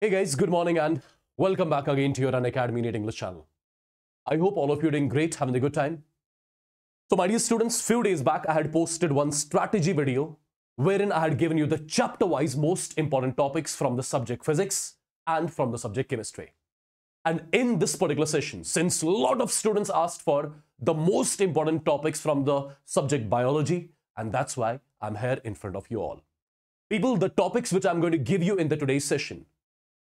Hey guys, good morning and welcome back again to your Unacademy NEET English channel. I hope all of you are doing great, having a good time. So my dear students, few days back I had posted one strategy video wherein I had given you the chapter-wise most important topics from the subject physics and from the subject chemistry. And in this particular session, since a lot of students asked for the most important topics from the subject biology, and that's why I'm here in front of you all. People, the topics which I'm going to give you in the today's session,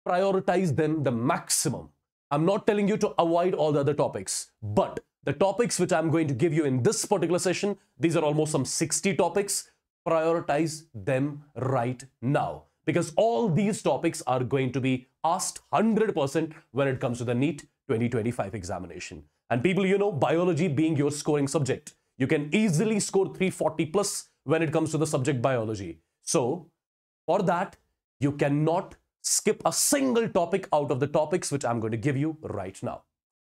prioritize them the maximum. I'm not telling you to avoid all the other topics, but the topics which I'm going to give you in this particular session, these are almost some 60 topics, prioritize them right now. Because all these topics are going to be asked 100% when it comes to the NEET 2025 examination. And people, you know, biology being your scoring subject, you can easily score 340 plus when it comes to the subject biology. So, for that, you cannot skip a single topic out of the topics which I'm going to give you right now.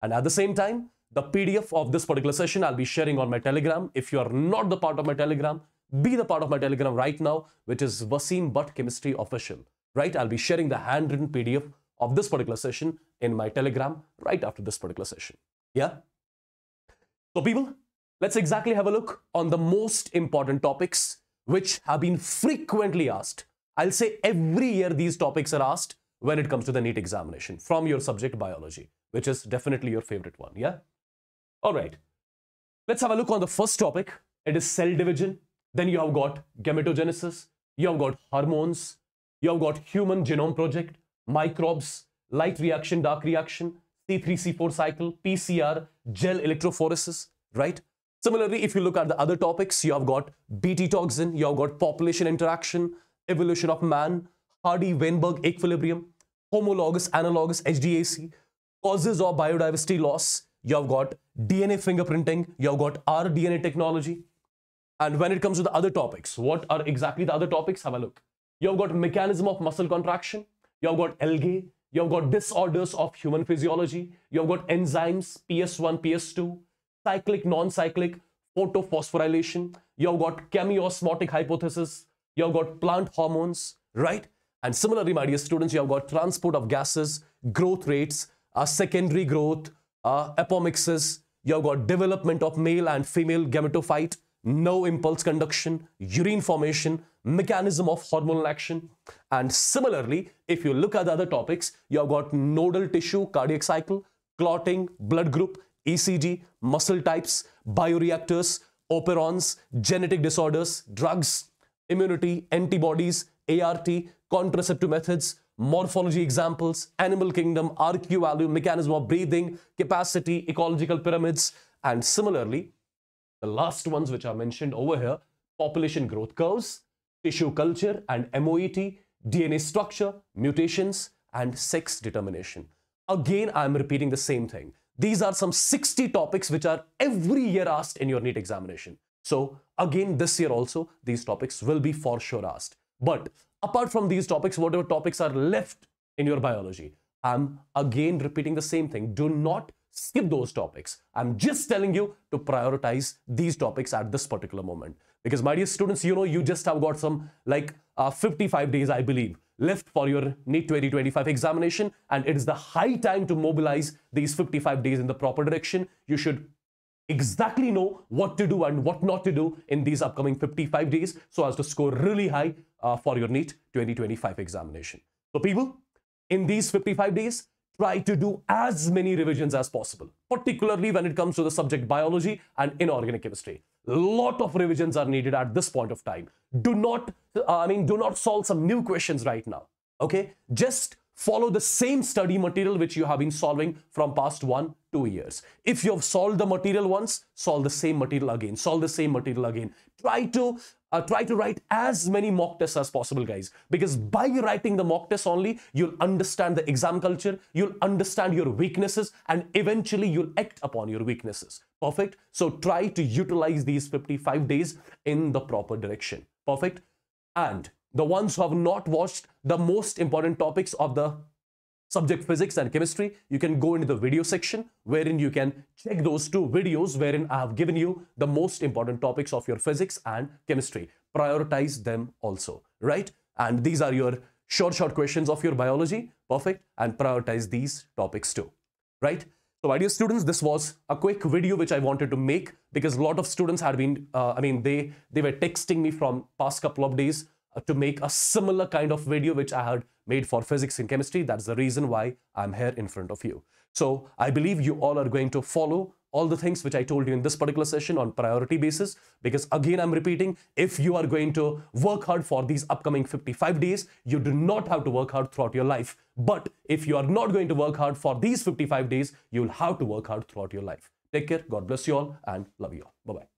And at the same time, the PDF of this particular session I'll be sharing on my Telegram. If you are not the part of my Telegram, be the part of my Telegram right now, which is Wassim Bhat Chemistry Official. Right? I'll be sharing the handwritten PDF of this particular session in my Telegram right after this particular session. Yeah? So people, let's exactly have a look on the most important topics which have been frequently asked I'll say every year these topics are asked when it comes to the NEET examination from your subject biology, which is definitely your favorite one. Yeah. All right. Let's have a look on the first topic. It is cell division. Then you have got gametogenesis. You have got hormones. You have got human genome project, microbes, light reaction, dark reaction, C3C4 cycle, PCR, gel electrophoresis, right? Similarly, if you look at the other topics, you have got Bt toxin, you have got population interaction, evolution of man, Hardy-Weinberg equilibrium, homologous analogous HDAC, causes of biodiversity loss, you have got DNA fingerprinting, you have got rDNA technology. And when it comes to the other topics, what are exactly the other topics? Have a look. You have got mechanism of muscle contraction, you have got algae, you have got disorders of human physiology, you have got enzymes, PS1, PS2, cyclic, non-cyclic, photophosphorylation, you have got chemiosmotic hypothesis, you have got plant hormones, right? And similarly, my dear students, you have got transport of gases, growth rates, uh, secondary growth, uh, apomixis, you have got development of male and female gametophyte, no impulse conduction, urine formation, mechanism of hormonal action. And similarly, if you look at the other topics, you have got nodal tissue, cardiac cycle, clotting, blood group, ECG, muscle types, bioreactors, operons, genetic disorders, drugs, immunity, antibodies, ART, contraceptive methods, morphology examples, animal kingdom, RQ value, mechanism of breathing, capacity, ecological pyramids, and similarly, the last ones which are mentioned over here, population growth curves, tissue culture and MOET, DNA structure, mutations, and sex determination. Again, I'm repeating the same thing. These are some 60 topics which are every year asked in your NEET examination. So again, this year also, these topics will be for sure asked. But apart from these topics, whatever topics are left in your biology, I'm again repeating the same thing. Do not skip those topics. I'm just telling you to prioritize these topics at this particular moment. Because my dear students, you know, you just have got some like uh, 55 days, I believe, left for your NEET 2025 examination. And it is the high time to mobilize these 55 days in the proper direction. You should exactly know what to do and what not to do in these upcoming 55 days so as to score really high uh, for your NEET 2025 examination. So people, in these 55 days, try to do as many revisions as possible, particularly when it comes to the subject biology and inorganic chemistry. Lot of revisions are needed at this point of time. Do not, uh, I mean, do not solve some new questions right now. Okay, just follow the same study material which you have been solving from past one, two years. If you have solved the material once, solve the same material again, solve the same material again. Try to uh, try to write as many mock tests as possible, guys. Because by writing the mock tests only, you'll understand the exam culture, you'll understand your weaknesses, and eventually you'll act upon your weaknesses. Perfect? So try to utilize these 55 days in the proper direction. Perfect? And the ones who have not watched the most important topics of the subject physics and chemistry, you can go into the video section wherein you can check those two videos wherein I have given you the most important topics of your physics and chemistry. Prioritize them also, right? And these are your short, short questions of your biology. Perfect. And prioritize these topics too. Right? So my dear students, this was a quick video which I wanted to make because a lot of students had been, uh, I mean, they, they were texting me from past couple of days Uh, to make a similar kind of video which I had made for physics and chemistry. That's the reason why I'm here in front of you. So I believe you all are going to follow all the things which I told you in this particular session on priority basis. Because again, I'm repeating, if you are going to work hard for these upcoming 55 days, you do not have to work hard throughout your life. But if you are not going to work hard for these 55 days, you'll have to work hard throughout your life. Take care. God bless you all and love you all. Bye-bye.